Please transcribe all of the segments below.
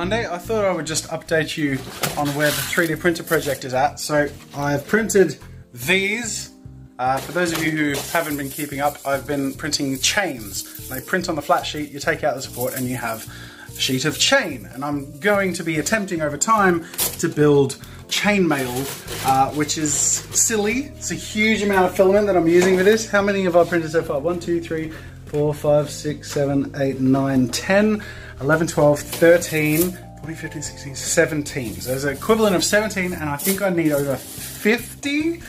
Monday. I thought I would just update you on where the 3D printer project is at. So I've printed these. Uh, for those of you who haven't been keeping up, I've been printing chains. They print on the flat sheet, you take out the support and you have a sheet of chain. And I'm going to be attempting over time to build chainmail, uh, which is silly. It's a huge amount of filament that I'm using for this. How many have I printed so far? One, two, three, four, five, six, seven, eight, nine, 10, 11, 12, 13, 14, 15, 16, 17. So there's an equivalent of 17 and I think I need over 50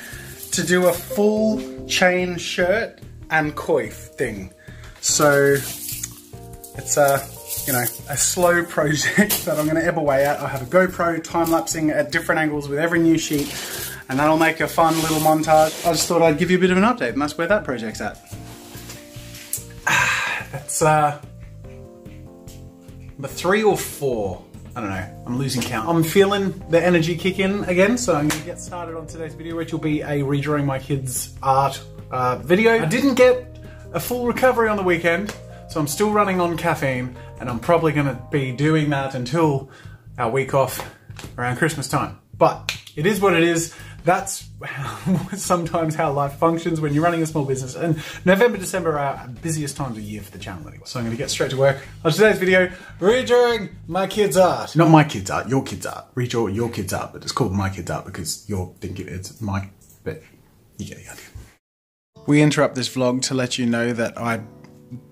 to do a full chain shirt and coif thing. So it's a, you know, a slow project that I'm gonna ebb away at. I have a GoPro time-lapsing at different angles with every new sheet and that'll make a fun little montage. I just thought I'd give you a bit of an update and that's where that project's at. That's uh, number three or four. I don't know, I'm losing count. I'm feeling the energy kick in again, so I'm gonna get started on today's video, which will be a redrawing my kids' art uh, video. I didn't get a full recovery on the weekend, so I'm still running on caffeine, and I'm probably gonna be doing that until our week off around Christmas time. But it is what it is that's how, sometimes how life functions when you're running a small business. And November, December are our busiest times of year for the channel anyway. So I'm gonna get straight to work on today's video, redrawing my kids' art. Not my kids' art, your kids' art. Redraw your kids' art, but it's called my kids' art because you're thinking it's my, but you get the idea. We interrupt this vlog to let you know that I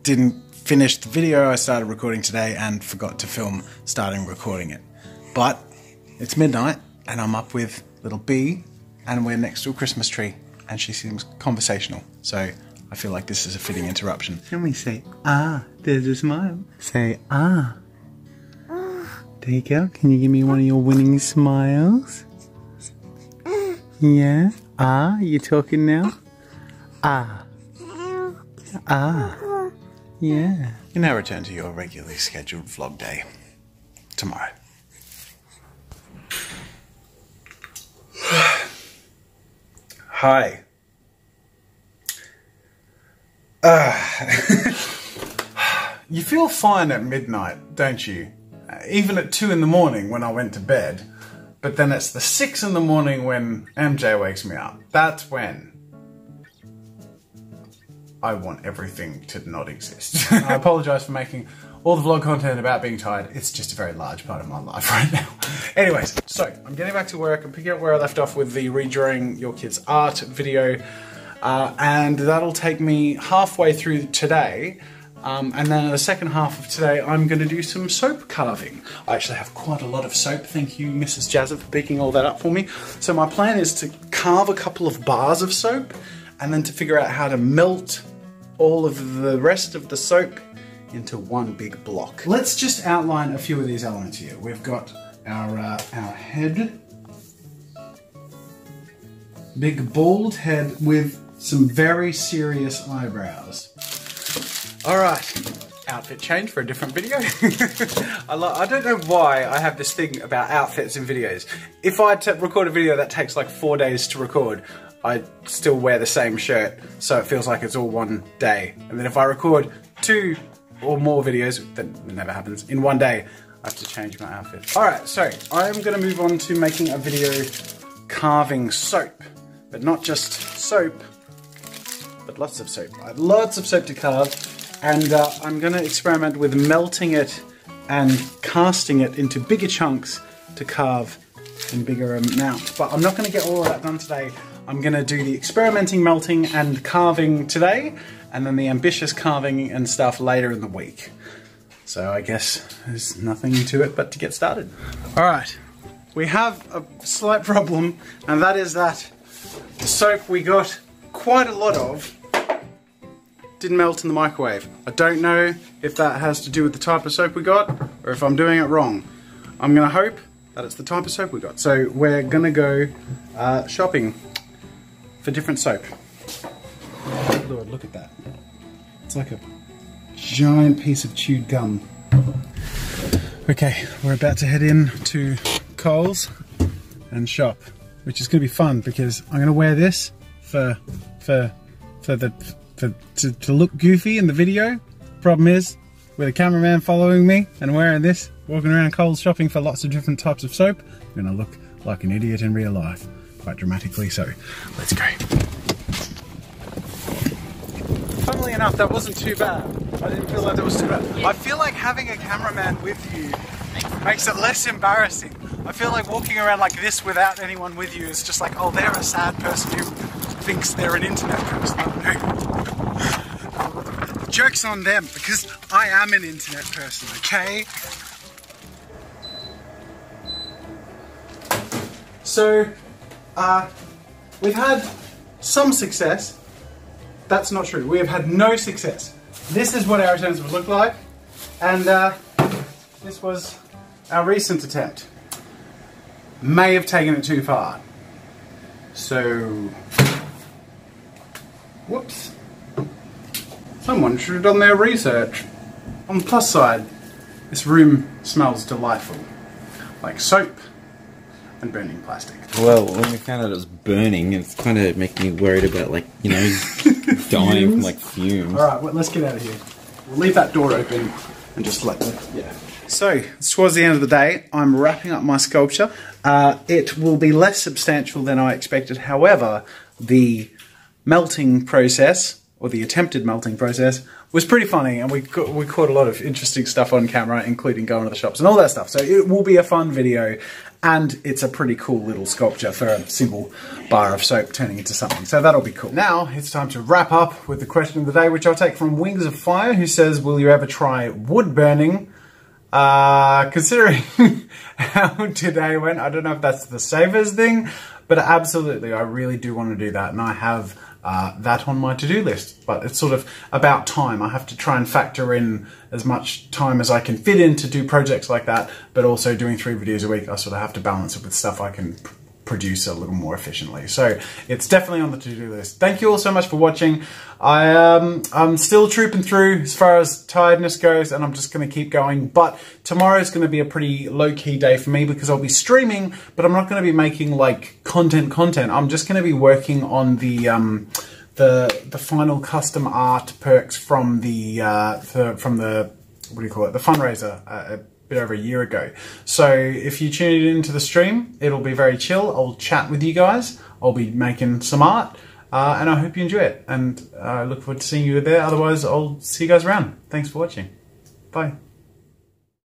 didn't finish the video I started recording today and forgot to film starting recording it. But it's midnight and I'm up with little B and we're next to a Christmas tree, and she seems conversational. So I feel like this is a fitting interruption. Can we say, ah, there's a smile? Say, ah. There you go. Can you give me one of your winning smiles? Yeah? Ah, you talking now? Ah. Ah. Yeah. You now return to your regularly scheduled vlog day tomorrow. Hi. Uh, you feel fine at midnight, don't you? Even at 2 in the morning when I went to bed. But then it's the 6 in the morning when MJ wakes me up. That's when I want everything to not exist. I apologise for making all the vlog content about being tired. It's just a very large part of my life right now. Anyways, so I'm getting back to work. I'm picking up where I left off with the redrawing your kids' art video. Uh, and that'll take me halfway through today. Um, and then in the second half of today, I'm going to do some soap carving. I actually have quite a lot of soap. Thank you, Mrs. Jazza, for picking all that up for me. So my plan is to carve a couple of bars of soap and then to figure out how to melt all of the rest of the soap into one big block. Let's just outline a few of these elements here. We've got our, uh, our head, big bald head with some very serious eyebrows. All right, outfit change for a different video. I, I, don't know why I have this thing about outfits in videos. If I record a video that takes like four days to record, I still wear the same shirt, so it feels like it's all one day. And then if I record two or more videos, that never happens, in one day, I have to change my outfit. All right, so I'm gonna move on to making a video carving soap, but not just soap, but lots of soap. I have lots of soap to carve, and uh, I'm gonna experiment with melting it and casting it into bigger chunks to carve in bigger amounts. But I'm not gonna get all of that done today. I'm gonna do the experimenting, melting, and carving today, and then the ambitious carving and stuff later in the week. So I guess there's nothing to it but to get started. All right, we have a slight problem, and that is that the soap we got quite a lot of didn't melt in the microwave. I don't know if that has to do with the type of soap we got, or if I'm doing it wrong. I'm gonna hope that it's the type of soap we got. So we're gonna go uh, shopping for different soap. Lord, look at that. It's like a giant piece of chewed gum. Okay, we're about to head in to Coles and shop, which is going to be fun because I'm going to wear this for for for the for to, to look goofy in the video. Problem is, with a cameraman following me and wearing this, walking around Coles shopping for lots of different types of soap. I'm gonna look like an idiot in real life, quite dramatically so. Let's go. Funnily enough, that wasn't too bad. I didn't feel like that was too bad. I feel like having a cameraman with you makes it less embarrassing. I feel like walking around like this without anyone with you is just like, oh, they're a sad person who thinks they're an internet person. Joke's on them because I am an internet person, okay? So, uh, we've had some success. That's not true. We have had no success. This is what our returns would look like. And uh, this was our recent attempt. May have taken it too far. So, whoops. Someone should have done their research. On the plus side, this room smells delightful. Like soap and burning plastic. Well, when we found out it was burning, it's kind of making me worried about, like, you know, dying from, like, fumes. Alright, well, let's get out of here. We'll leave that door open and just let the, yeah. So, towards the end of the day. I'm wrapping up my sculpture. Uh, it will be less substantial than I expected. However, the melting process, or the attempted melting process, was pretty funny, and we we caught a lot of interesting stuff on camera, including going to the shops and all that stuff. So it will be a fun video, and it's a pretty cool little sculpture for a simple bar of soap turning into something. So that'll be cool. Now it's time to wrap up with the question of the day, which I'll take from Wings of Fire, who says, "Will you ever try wood burning?" Uh, considering how today went, I don't know if that's the safest thing, but absolutely, I really do want to do that, and I have uh, that on my to-do list. But it's sort of about time. I have to try and factor in as much time as I can fit in to do projects like that, but also doing three videos a week, I sort of have to balance it with stuff I can produce a little more efficiently. So it's definitely on the to-do list. Thank you all so much for watching. I, um, I'm still trooping through as far as tiredness goes and I'm just going to keep going. But tomorrow is going to be a pretty low-key day for me because I'll be streaming, but I'm not going to be making like content content. I'm just going to be working on the... Um, the, the final custom art perks from the, uh, the from the what do you call it the fundraiser uh, bit over a year ago. So if you tune into the stream, it'll be very chill. I'll chat with you guys. I'll be making some art. Uh, and I hope you enjoy it. And I look forward to seeing you there. Otherwise, I'll see you guys around. Thanks for watching. Bye.